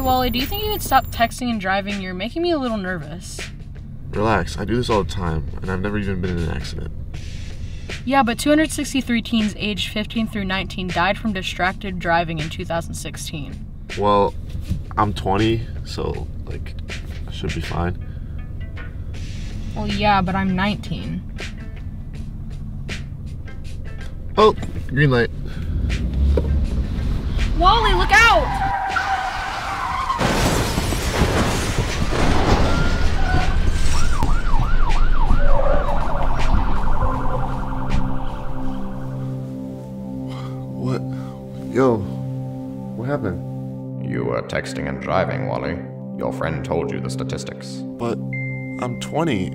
Wally, do you think you could stop texting and driving? You're making me a little nervous. Relax, I do this all the time, and I've never even been in an accident. Yeah, but 263 teens aged 15 through 19 died from distracted driving in 2016. Well, I'm 20, so, like, I should be fine. Well, yeah, but I'm 19. Oh, green light. Wally, look out! Yo, what happened? You were texting and driving, Wally. Your friend told you the statistics. But I'm 20.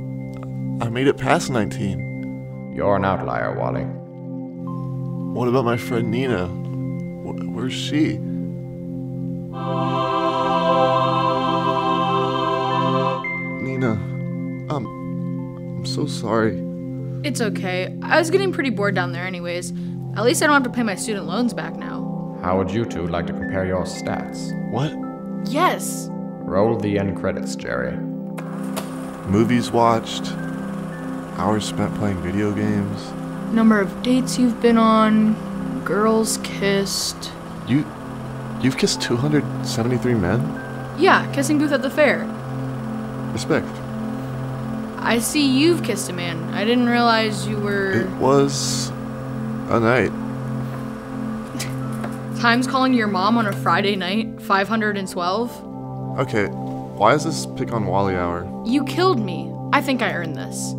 I made it past 19. You're an outlier, Wally. What about my friend Nina? Where's she? Nina, um, I'm so sorry. It's okay. I was getting pretty bored down there, anyways. At least I don't have to pay my student loans back now. How would you two like to compare your stats? What? Yes! Roll the end credits, Jerry. Movies watched, hours spent playing video games. Number of dates you've been on, girls kissed. You, you've kissed 273 men? Yeah, kissing booth at the fair. Respect. I see you've kissed a man. I didn't realize you were. It was a night. Times calling your mom on a Friday night, 512. Okay, why is this pick on Wally hour? You killed me. I think I earned this.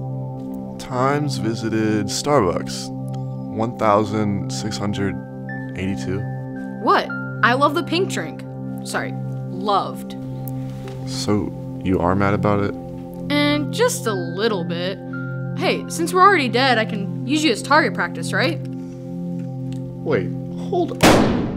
Times visited Starbucks. 1,682. What? I love the pink drink. Sorry, loved. So, you are mad about it? And just a little bit. Hey, since we're already dead, I can use you as target practice, right? Wait, hold on.